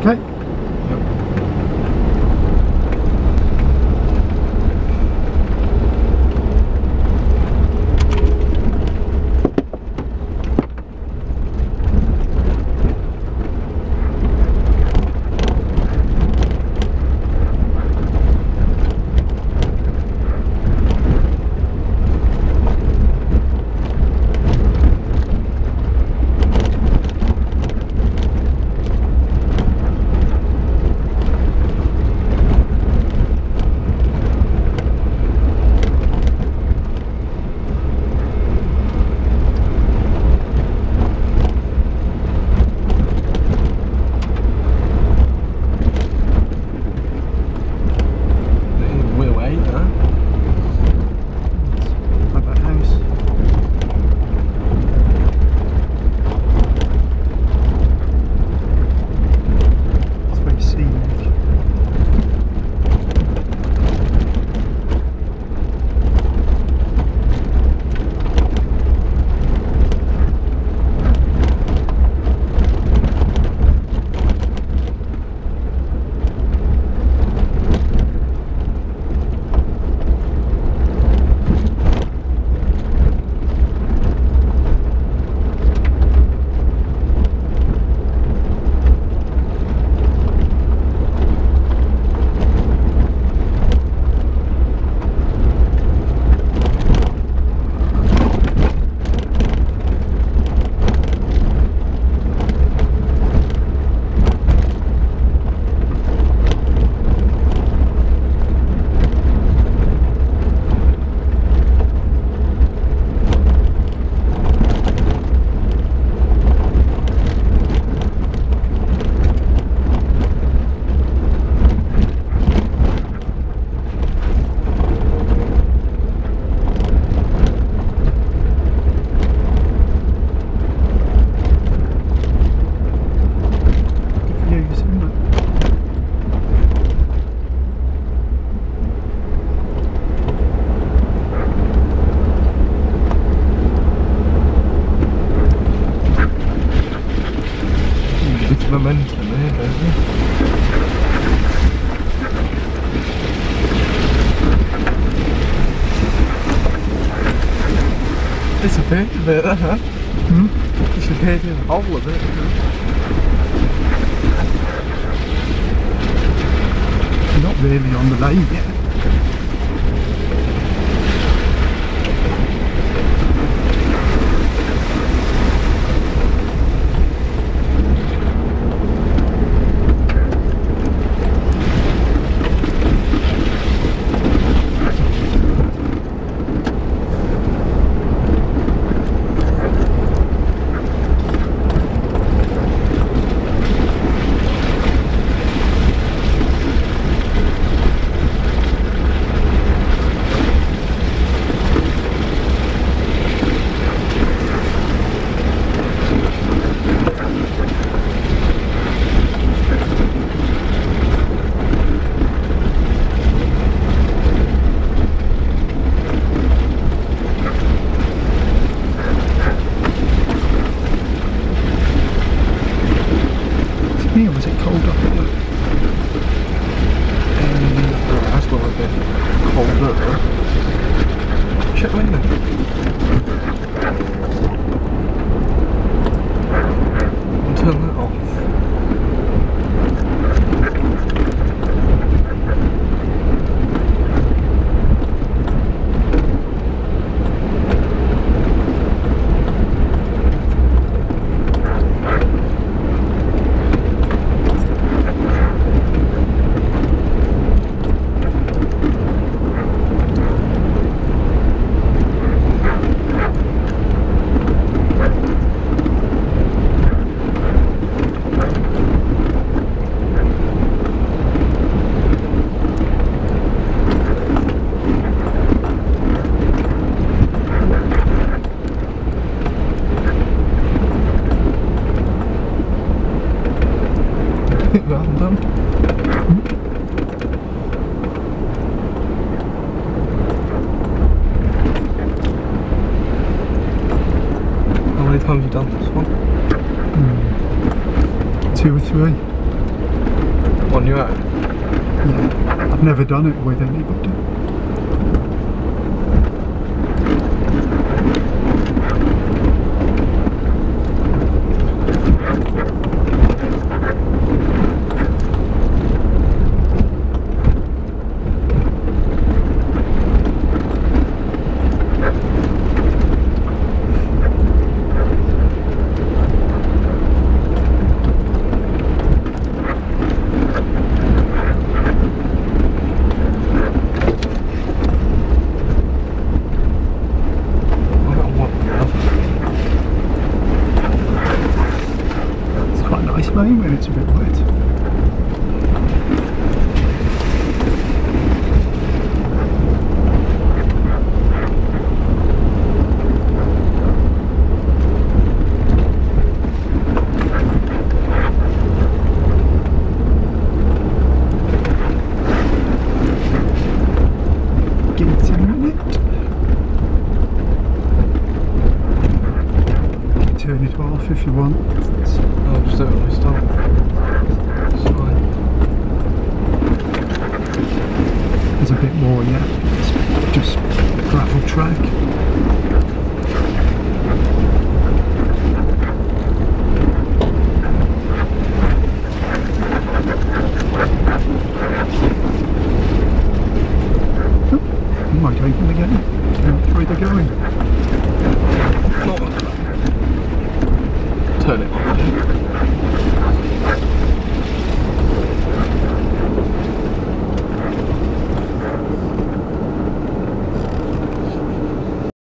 Okay. It's a bit better, huh? Hmm? een a bit handel, hè? Hm? Not really on the line yet. się odbędą. Done. How many times have you done this one? Hmm. Two or three. On your own? Yeah. I've never done it with anybody. If you want.